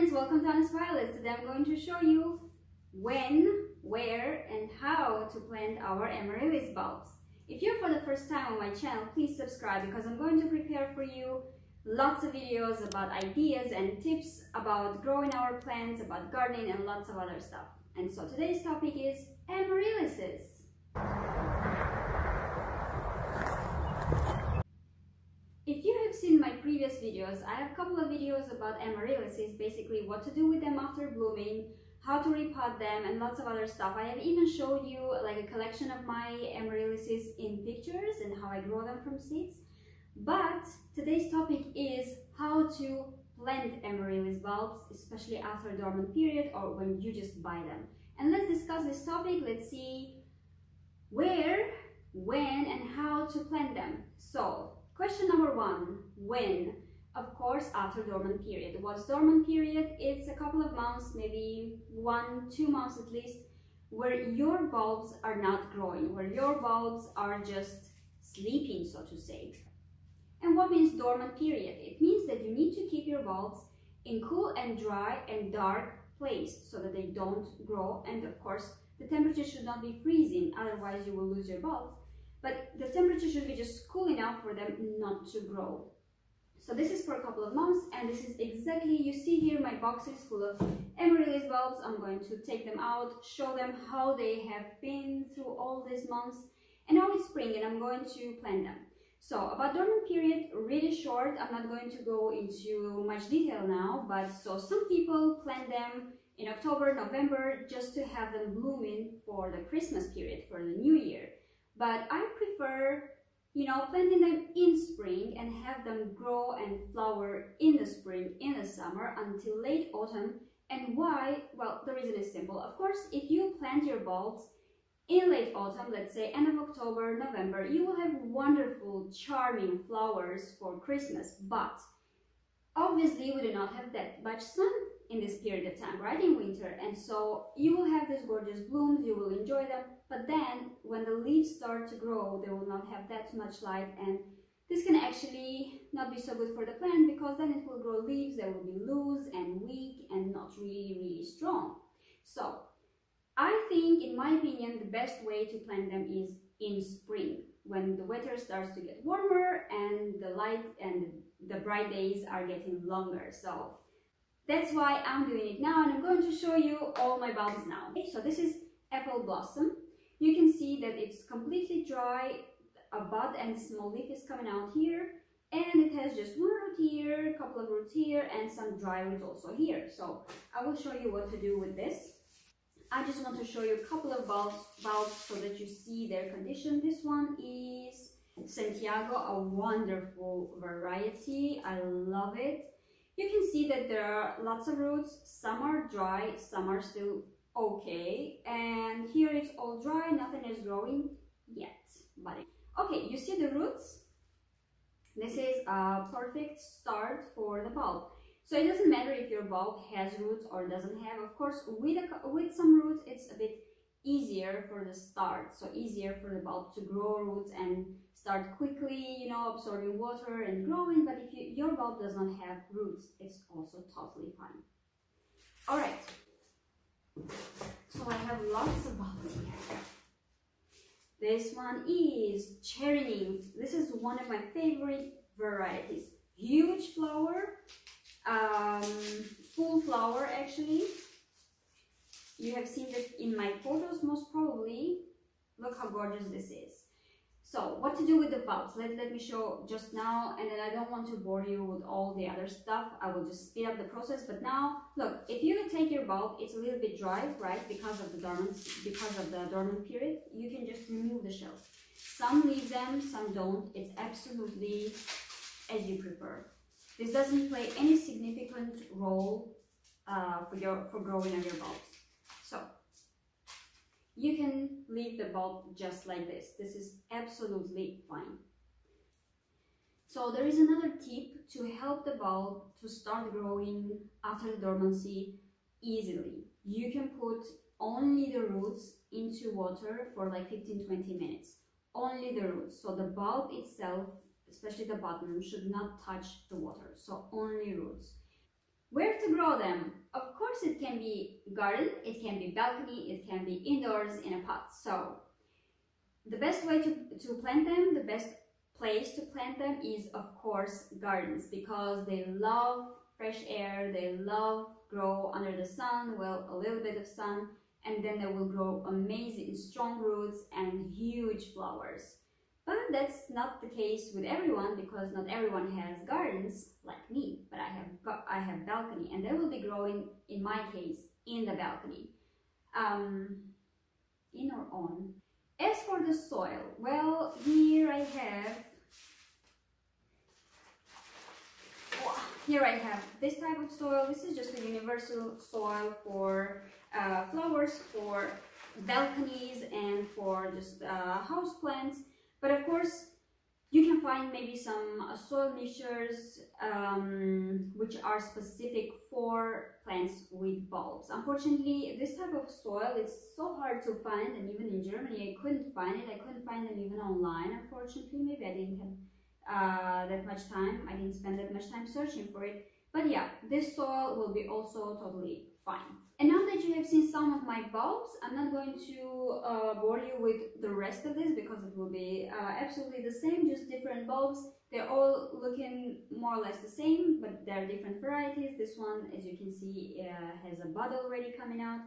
friends, welcome to Anna's Violets. Today I'm going to show you when, where and how to plant our amaryllis bulbs. If you're for the first time on my channel, please subscribe because I'm going to prepare for you lots of videos about ideas and tips about growing our plants, about gardening and lots of other stuff. And so today's topic is amaryllises. If you have seen my previous videos, I have a couple of videos about amaryllises, basically what to do with them after blooming, how to repot them, and lots of other stuff. I have even showed you like a collection of my amaryllises in pictures and how I grow them from seeds. But today's topic is how to plant amaryllis bulbs, especially after dormant period or when you just buy them. And let's discuss this topic. Let's see where, when, and how to plant them. So Question number one, when? Of course, after dormant period. What's dormant period? It's a couple of months, maybe one, two months at least, where your bulbs are not growing, where your bulbs are just sleeping, so to say. And what means dormant period? It means that you need to keep your bulbs in cool and dry and dark place so that they don't grow. And of course, the temperature should not be freezing, otherwise you will lose your bulbs but the temperature should be just cool enough for them not to grow. So this is for a couple of months and this is exactly, you see here my box is full of amaryllis bulbs. I'm going to take them out, show them how they have been through all these months. And now it's spring and I'm going to plant them. So about dormant period, really short. I'm not going to go into much detail now, but so some people plant them in October, November, just to have them blooming for the Christmas period, for the new year. But I prefer, you know, planting them in spring and have them grow and flower in the spring, in the summer until late autumn. And why? Well, the reason is simple. Of course, if you plant your bulbs in late autumn, let's say end of October, November, you will have wonderful, charming flowers for Christmas. But obviously, we do not have that much sun in this period of time, right, in winter. And so you will have these gorgeous blooms, you will enjoy them, but then when the leaves start to grow, they will not have that much light and this can actually not be so good for the plant because then it will grow leaves that will be loose and weak and not really, really strong. So I think, in my opinion, the best way to plant them is in spring when the weather starts to get warmer and the light and the bright days are getting longer. So that's why I'm doing it now and I'm going to show you all my bulbs now. So this is apple blossom. You can see that it's completely dry, a bud and small leaf is coming out here and it has just one root here, a couple of roots here and some dry roots also here. So I will show you what to do with this. I just want to show you a couple of bulbs, bulbs so that you see their condition. This one is Santiago, a wonderful variety. I love it. You can see that there are lots of roots. Some are dry, some are still okay. And here it's all dry, nothing is growing yet. But okay, you see the roots? This is a perfect start for the bulb. So it doesn't matter if your bulb has roots or doesn't have. Of course, with, a, with some roots, it's a bit easier for the start. So easier for the bulb to grow roots and start quickly, you know, absorbing water and growing. But if you, your bulb does not have roots, it's also totally fine. All right. So I have lots of bulbs here. This one is nymph. This is one of my favorite varieties. Huge flower, um, full flower actually. You have seen this in my photos most probably. Look how gorgeous this is. So what to do with the bulbs? Let, let me show just now and then I don't want to bore you with all the other stuff. I will just speed up the process. But now, look, if you take your bulb, it's a little bit dry, right? Because of the dormant, because of the dormant period, you can just remove the shells. Some leave them, some don't. It's absolutely as you prefer. This doesn't play any significant role uh, for, your, for growing of your bulbs. So you can leave the bulb just like this. This is absolutely fine. So there is another tip to help the bulb to start growing after dormancy easily. You can put only the roots into water for like 15-20 minutes. Only the roots. So the bulb itself, especially the bottom, should not touch the water. So only roots. Where to grow them? Of course it can be garden, it can be balcony, it can be indoors in a pot. So the best way to, to plant them, the best place to plant them is of course gardens because they love fresh air, they love grow under the sun, well a little bit of sun and then they will grow amazing strong roots and huge flowers. But that's not the case with everyone because not everyone has gardens like me, but I I have balcony and they will be growing in my case in the balcony. Um, in or on. As for the soil, well, here I have here I have this type of soil. This is just a universal soil for uh, flowers, for balconies, and for just uh, house plants. But of course, you can find maybe some uh, soil mixtures um, which are specific for plants with bulbs. Unfortunately, this type of soil is so hard to find and even in Germany I couldn't find it. I couldn't find them even online unfortunately. Maybe I didn't have uh, that much time. I didn't spend that much time searching for it. But yeah, this soil will be also totally fine. And now that you have seen some of my bulbs, I'm not going to uh, bore you with the rest of this because it will be uh, absolutely the same, just different bulbs. They're all looking more or less the same, but they're different varieties. This one, as you can see, uh, has a bud already coming out.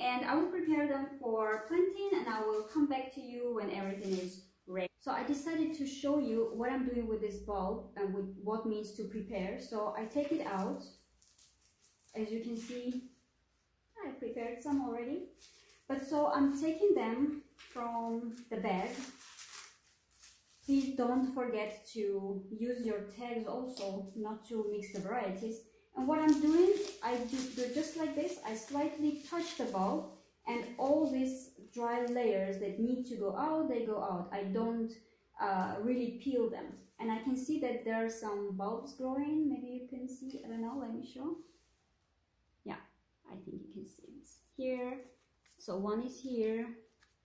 And I will prepare them for planting and I will come back to you when everything is ready. So I decided to show you what I'm doing with this bulb and with what means to prepare. So I take it out. As you can see, I prepared some already. But so I'm taking them from the bag. Please don't forget to use your tags also, not to mix the varieties. And what I'm doing, I do, just like this. I slightly touch the bulb and all these dry layers that need to go out, they go out. I don't uh, really peel them. And I can see that there are some bulbs growing. Maybe you can see, I don't know, let me show. Yeah, I think you can see it here. So one is here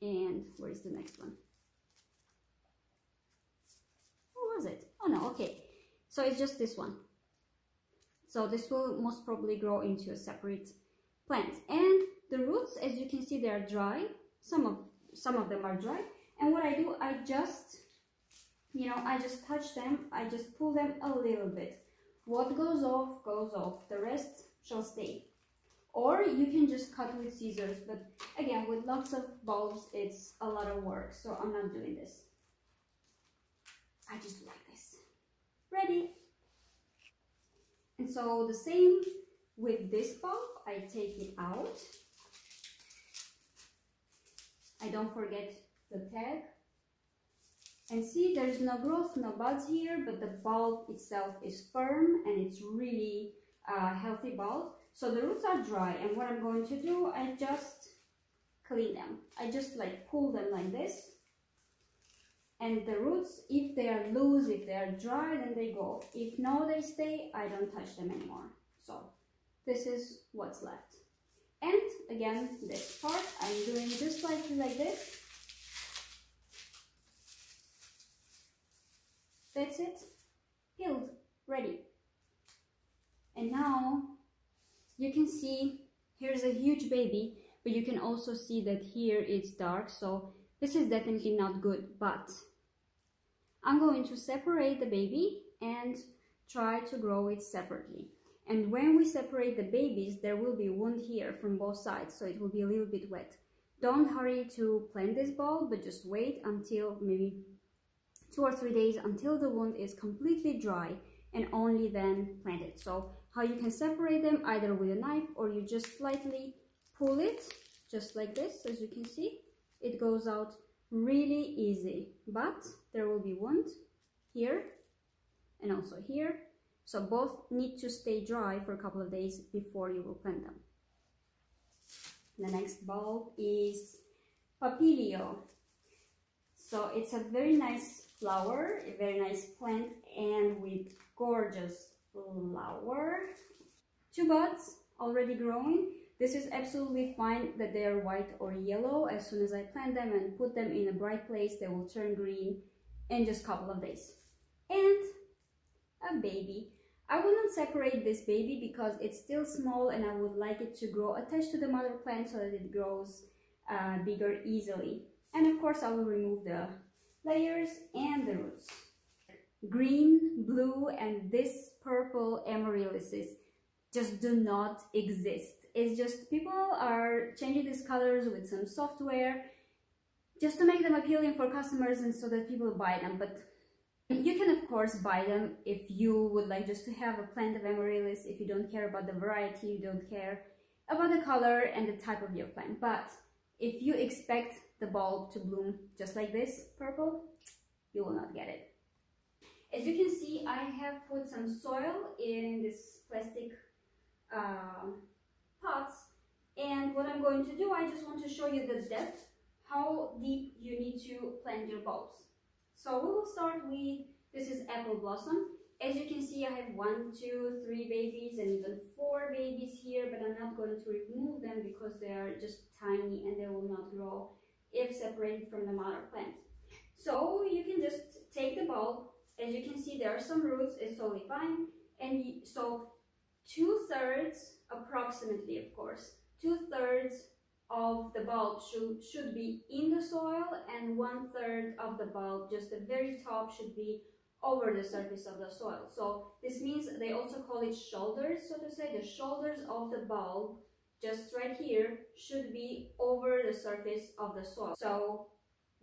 and where is the next one? It? Oh no, okay. So it's just this one. So this will most probably grow into a separate plant. And the roots, as you can see, they are dry. Some of, some of them are dry. And what I do, I just, you know, I just touch them. I just pull them a little bit. What goes off, goes off. The rest shall stay. Or you can just cut with scissors. But again, with lots of bulbs, it's a lot of work. So I'm not doing this. I just like this. Ready. And so the same with this bulb, I take it out I don't forget the tag. And see, there's no growth, no buds here, but the bulb itself is firm and it's really a healthy bulb. So the roots are dry and what I'm going to do, I just clean them. I just like pull them like this. And the roots, if they are loose, if they are dry, then they go. If no, they stay, I don't touch them anymore. So this is what's left. And again, this part, I'm doing just slightly like this. That's it, peeled, ready. And now you can see here's a huge baby, but you can also see that here it's dark, so this is definitely not good, but I'm going to separate the baby and try to grow it separately. And when we separate the babies, there will be wound here from both sides, so it will be a little bit wet. Don't hurry to plant this bulb, but just wait until maybe two or three days until the wound is completely dry and only then plant it. So how you can separate them either with a knife or you just slightly pull it just like this as you can see it goes out really easy but there will be wound here and also here so both need to stay dry for a couple of days before you will plant them. The next bulb is Papilio. So it's a very nice flower, a very nice plant and with gorgeous flower. Two buds already growing. This is absolutely fine that they are white or yellow. As soon as I plant them and put them in a bright place, they will turn green in just a couple of days. And a baby I will not separate this baby because it's still small and I would like it to grow attached to the mother plant so that it grows uh, bigger easily. And of course I will remove the layers and the roots. Green, blue and this purple amaryllises just do not exist. It's just people are changing these colors with some software just to make them appealing for customers and so that people buy them. But you can of course buy them if you would like just to have a plant of amaryllis, if you don't care about the variety, you don't care about the color and the type of your plant. But if you expect the bulb to bloom just like this, purple, you will not get it. As you can see, I have put some soil in this plastic uh, pots and what I'm going to do, I just want to show you the depth, how deep you need to plant your bulbs. So we will start with, this is apple blossom. As you can see, I have one, two, three babies and even four babies here, but I'm not going to remove them because they are just tiny and they will not grow if separated from the mother plant. So you can just take the bulb. As you can see, there are some roots, it's totally fine. And so two-thirds, approximately of course, two-thirds of the bulb should, should be in the soil and one-third of the bulb, just the very top, should be over the surface of the soil. So this means they also call it shoulders, so to say. The shoulders of the bulb, just right here, should be over the surface of the soil. So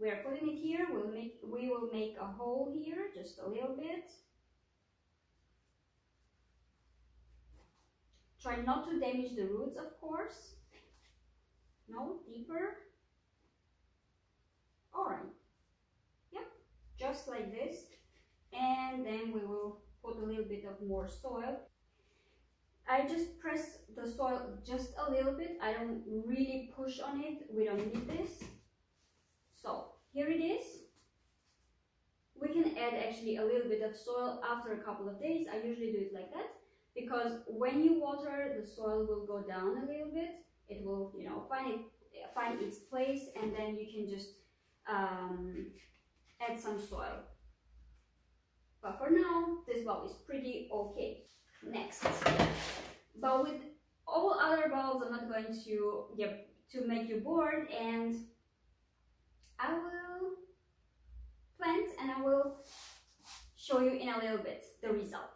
we are putting it here. We'll make, we will make a hole here, just a little bit. Try not to damage the roots, of course. No, deeper. Alright. Yep, just like this. And then we will put a little bit of more soil. I just press the soil just a little bit. I don't really push on it. We don't need this. So here it is. We can add actually a little bit of soil after a couple of days. I usually do it like that because when you water the soil will go down a little bit. It will you know find it find its place and then you can just um, add some soil. But for now this bulb is pretty okay. Next. But with all other bulbs I'm not going to yeah, to make you bored and I will plant and I will show you in a little bit the results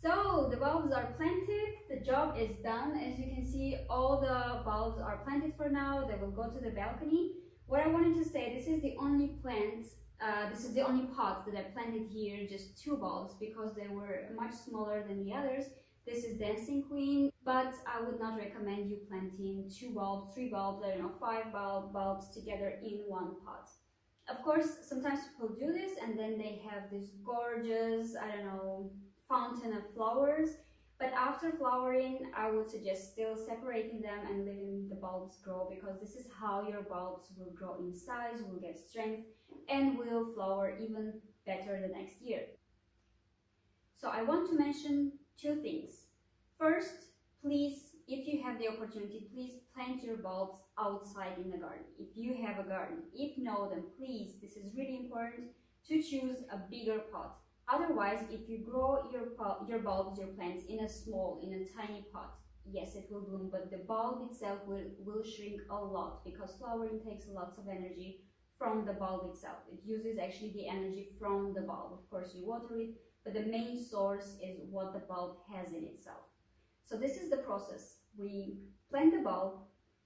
So the bulbs are planted, the job is done. As you can see, all the bulbs are planted for now. They will go to the balcony. What I wanted to say, this is the only plant, uh, this is the only pot that I planted here, just two bulbs because they were much smaller than the others. This is Dancing Queen, but I would not recommend you planting two bulbs, three bulbs, I don't know, five bulb, bulbs together in one pot. Of course, sometimes people do this and then they have this gorgeous, I don't know, fountain of flowers. But after flowering, I would suggest still separating them and letting the bulbs grow because this is how your bulbs will grow in size, will get strength, and will flower even better the next year. So I want to mention two things. First, please, if you have the opportunity, please plant your bulbs outside in the garden. If you have a garden. If no, then please, this is really important, to choose a bigger pot. Otherwise, if you grow your, your bulbs, your plants in a small, in a tiny pot, yes, it will bloom, but the bulb itself will, will shrink a lot because flowering takes lots of energy from the bulb itself. It uses actually the energy from the bulb. Of course, you water it, but the main source is what the bulb has in itself. So this is the process. We plant the bulb,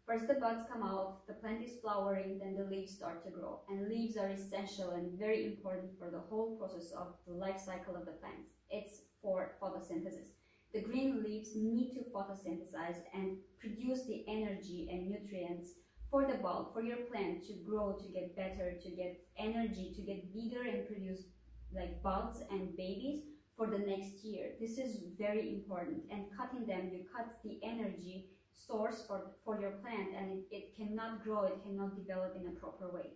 First the buds come out, the plant is flowering, then the leaves start to grow. And leaves are essential and very important for the whole process of the life cycle of the plants. It's for photosynthesis. The green leaves need to photosynthesize and produce the energy and nutrients for the bulb, for your plant to grow, to get better, to get energy, to get bigger and produce like buds and babies for the next year. This is very important. And cutting them, you cut the energy source for, for your plant and it, it cannot grow, it cannot develop in a proper way.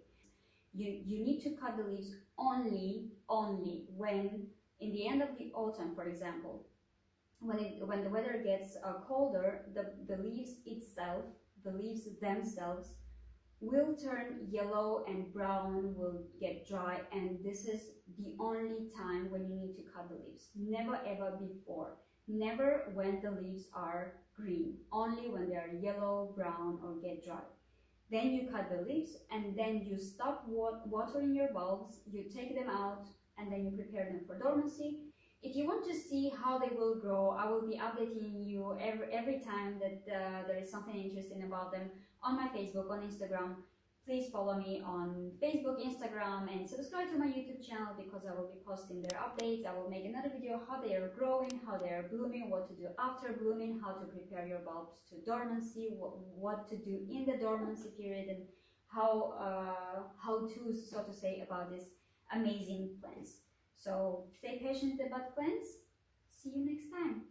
You, you need to cut the leaves only, only when in the end of the autumn, for example, when it when the weather gets uh, colder, the the leaves itself, the leaves themselves, will turn yellow and brown, will get dry, and this is the only time when you need to cut the leaves. Never ever before. Never when the leaves are green. Only when they are yellow, brown, or get dry. Then you cut the leaves and then you stop watering your bulbs, you take them out and then you prepare them for dormancy. If you want to see how they will grow, I will be updating you every, every time that uh, there is something interesting about them on my Facebook, on Instagram. Please follow me on Facebook, Instagram, and subscribe to my YouTube channel because I will be posting their updates. I will make another video how they are growing, how they are blooming, what to do after blooming, how to prepare your bulbs to dormancy, what, what to do in the dormancy period, and how uh, how to so to say about this amazing plants. So stay patient about plants. See you next time.